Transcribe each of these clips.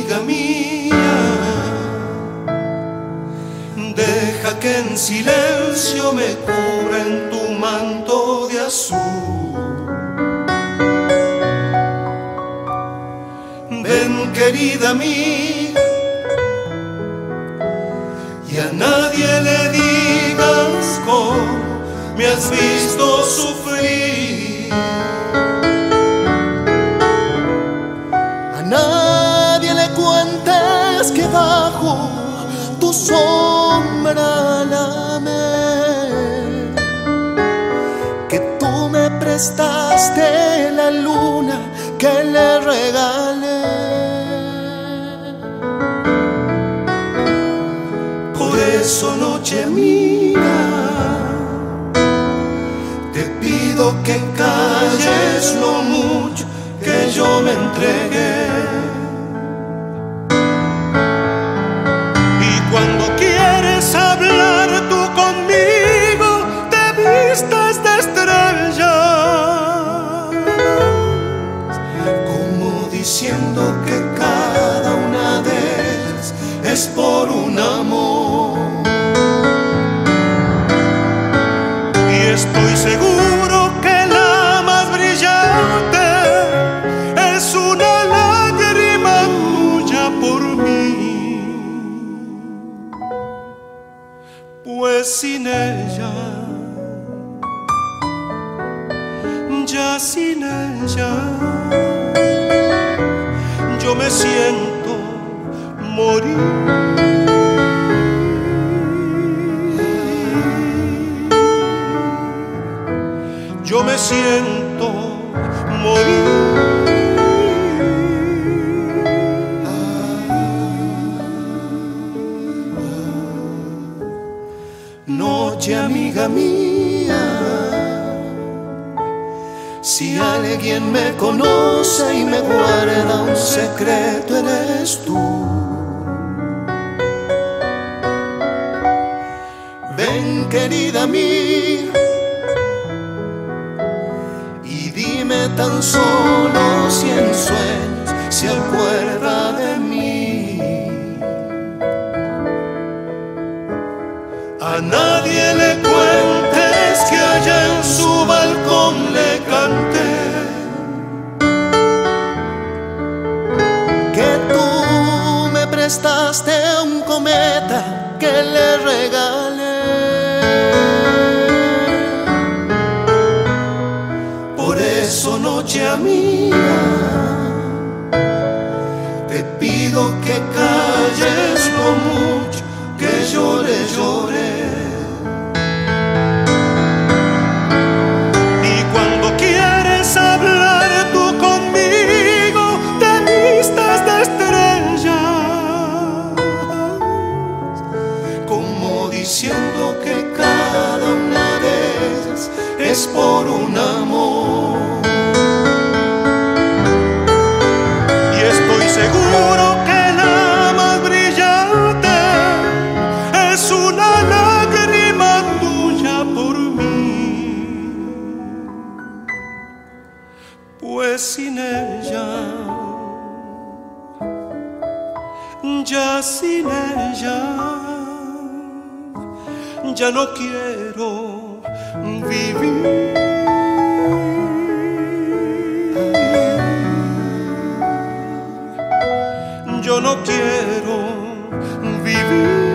amiga mía. Deja que en silencio me cubra en tu manto de azul. Ven, querida mía, y a nadie le digas cómo me has visto sufrir. Prestaste la luna que le regalé. Por eso noche mía, te pido que calles lo mucho que yo me entregué. Es por un amor. Y estoy seguro que la más brillante es una lágrima tuya por mí. Pues sin ella, ya sin ella, Yo me siento morir. Noche amiga mía, si alguien me conoce y me guarda un secreto, eres tú. Ven querida mía tan solo si en sueños se acuerda de mí. A nadie le cuentes que allá en su balcón le canté. que tú me prestaste un cometa que le regalé. Mía, te pido que calles lo mucho que yo le lloré. Y cuando quieres hablar tú conmigo, te vistes de estrellas, como diciendo que cada una de ellas es por un amor. Sin ella, ya sin ella, ya no quiero vivir. Yo no quiero vivir.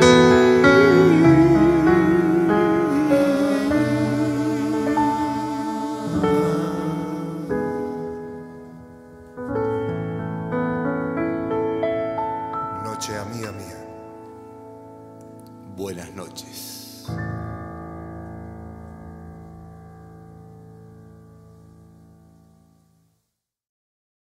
buenas noches.